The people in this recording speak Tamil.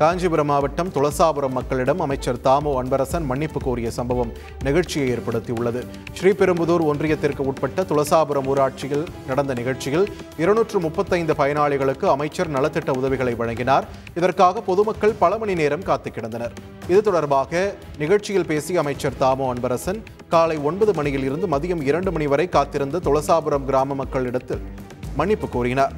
காஞ்சிபுரம் மாவட்டம் துளசாபுரம் மக்களிடம் அமைச்சர் தாமோ அன்பரசன் மன்னிப்பு கோரிய சம்பவம் நிகழ்ச்சியை ஏற்படுத்தியுள்ளது. ஸ்ரீபெரும்புதூர் ஒன்றியத்திற்கு உட்பட்ட துளசாபுரம் ஊராட்சியில் நடந்த நிகழ்ச்சியில் இருநூற்று முப்பத்தைந்து பயனாளிகளுக்கு அமைச்சர் நலத்திட்ட உதவிகளை வழங்கினார். இதற்காக பொதுமக்கள் பல மணி நேரம் காத்து கிடந்தனர். இது தொடர்பாக நிகழ்ச்சியில் பேசிய அமைச்சர் தாமோ அன்பரசன் காலை ஒன்பது மணியில் இருந்து மதியம் இரண்டு மணி வரை காத்திருந்த துளசாபுரம் கிராம மக்களிடத்தில் மன்னிப்பு கோரினார்.